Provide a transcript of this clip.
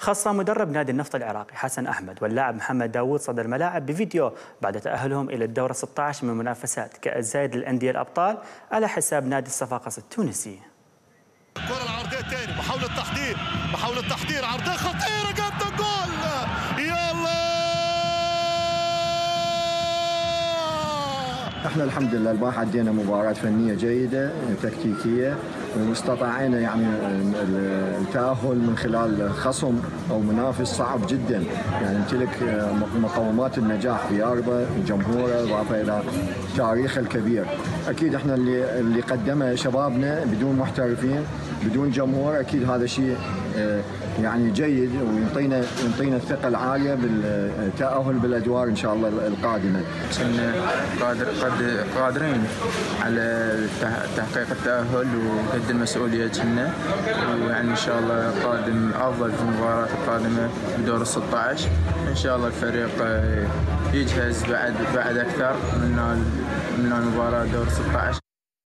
خاصة مدرب نادي النفط العراقي حسن أحمد واللاعب محمد داوود صدر الملاعب بفيديو بعد تأهلهم إلى الدورة 16 من منافسات كأس زايد للأندية الأبطال على حساب نادي الصفاقس التونسي. الكرة العرضية الثاني محاولة تحضير محاولة تحضير عرضية خطيرة! إحنا الحمد لله البارحه ادينا مباراة فنية جيدة تكتيكية واستطاعنا يعني التأهل من خلال خصم أو منافس صعب جدا يعني يمتلك مقومات النجاح بياربه جمهوره إضافة إلى تاريخه الكبير أكيد إحنا اللي اللي قدمه شبابنا بدون محترفين بدون جمهور أكيد هذا شيء يعني جيد ويعطينا يعطينا الثقة العالية بالتأهل بالأدوار إن شاء الله القادمة. كنا قادر قادرين على تحقيق التأهل وقد المسؤولية كنا. ويعني إن شاء الله قادم أفضل في المباراة القادمة بدور ال 16 إن شاء الله الفريق يجهز بعد بعد أكثر من من المباراه دور 16